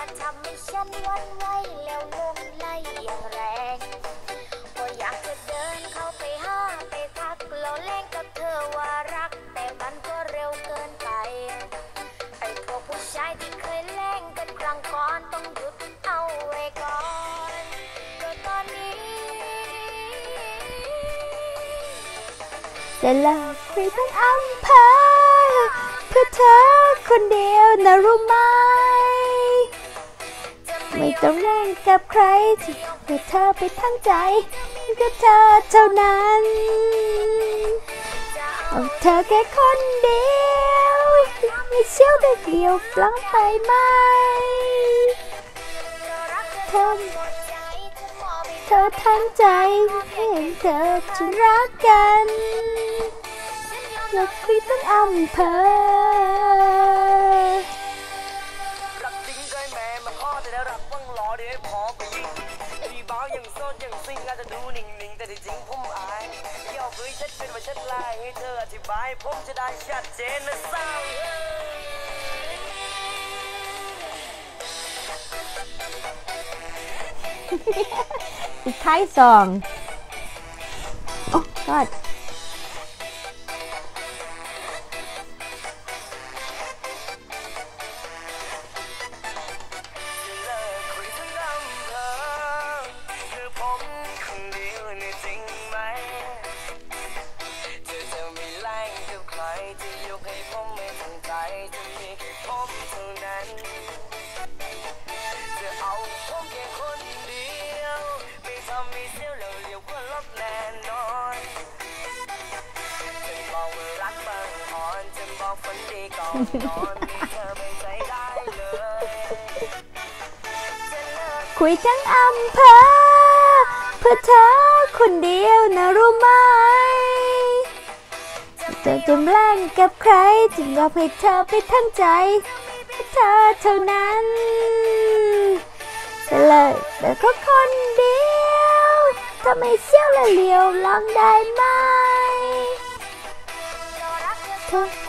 ไหนทำให้ฉันวันไหวแล้วลงไหลอย่างแรงก็อยากจะเดินเข้าไปหาไปทักแล้วเล่นกับเธอว่ารัก แต่มันก็เร็วเกินไป ไอ้พวกผู้ชายที่เคยเล่นกันครั้งก่อนต้องหยุดเอาไว้ก่อนเพราะตอนนี้จะลิกคุยทั้งอำเภอเพื่อเธอคนเดียวนะรู้ไหม ต้องแย่งกับใครที่เพื่อเธอไปทั้งใจก็เธอเท่านั้นเอาเธอแค่คนเดียวไม่เชี่ยวได้เดียวปล้องไปไหมเธอเธอทั้งใจให้เธอจะรักกันเราคุยทั้งอำเภอ ซิ่งอาจจะดูนิ่งๆ แต่ที่จริงผมอายเกี่ยวเคยเช็ดเป็นว่าเช็ดลายให้เธออธิบาย ผมจะได้ชัดเจนนะสาวอีกท้ายสอง โอ้ก นั้น จะเอาผมแค่คนเดียว ไม่ทำให้เสียวแล้วเรียวก็ลบแน่นอนฉันบอกว่ารักบางอ่อนฉันบอกฝันดีก่อนนอนมีเธอไม่ใจได้เลยคุยทั้งอำเภอเพื่อเธอคนเดียวนะรู้ไหมจะจำแรงกับใครจึงยอมให้เธอไปทั้งใจ เธอเท่านั้นเลยแต่ก็คนเดียวถ้าไม่เชี่ยวและเหลียวลองได้ไหมเธอ